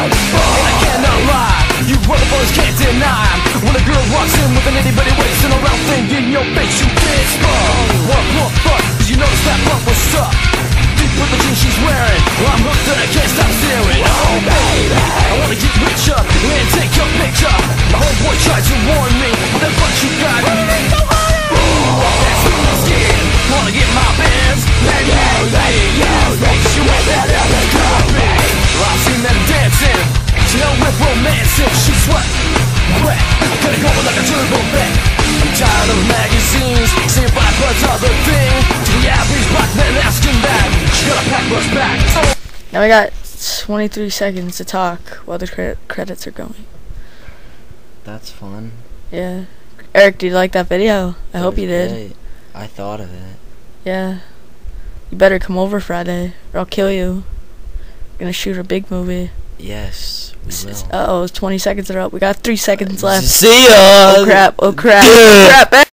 And I cannot lie, you other boys can't deny. When a girl walks in with an itty bitty Now we got 23 seconds to talk while the cre- credits are going. That's fun. Yeah. Eric, did you like that video? I That hope you did. great. I thought of it. Yeah. You better come over Friday, or I'll kill you. gonna shoot a big movie. Yes, we will. Uh oh, 20 seconds are up. We got three seconds left. See ya. Oh crap! Oh crap! Yeah. Oh crap!